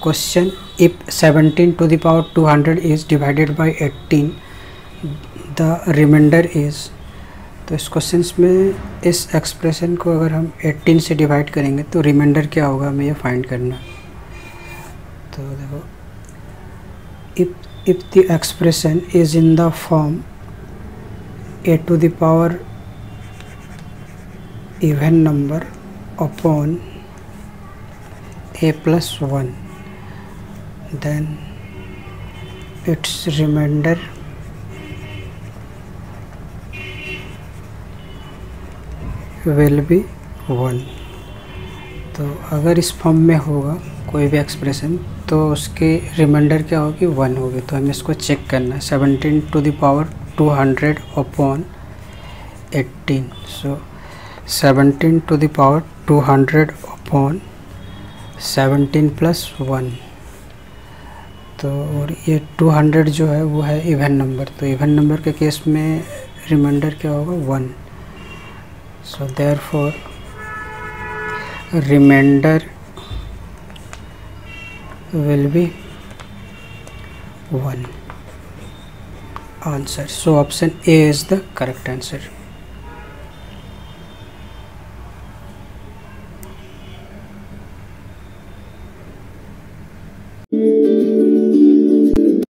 question, if 17 to the power 200 is divided by 18 the remainder is तो इस question में, इस एक्सप्रेशन को अगर हम 18 से डिवाइड करेंगे तो रिमाइंडर क्या होगा हमें ये फाइंड करना। तो देखो if if the expression is in the form A to the power even number upon A plus 1 then its remainder. will be 1 तो अगर इस फॉर्म में होगा कोई भी एक्सप्रेशन तो उसके रिमाइंडर क्या होगी? वन होगी। तो हमें इसको चेक करना है। Seventeen to the power two hundred upon eighteen so seventeen to the power two hundred upon seventeen plus one तो और ये टू हंड्रेड जो है वो है इवन नंबर तो इवन नंबर के केस में रिमाइंडर क्या होगा? One so therefore remainder will be one answer so option A is the correct answer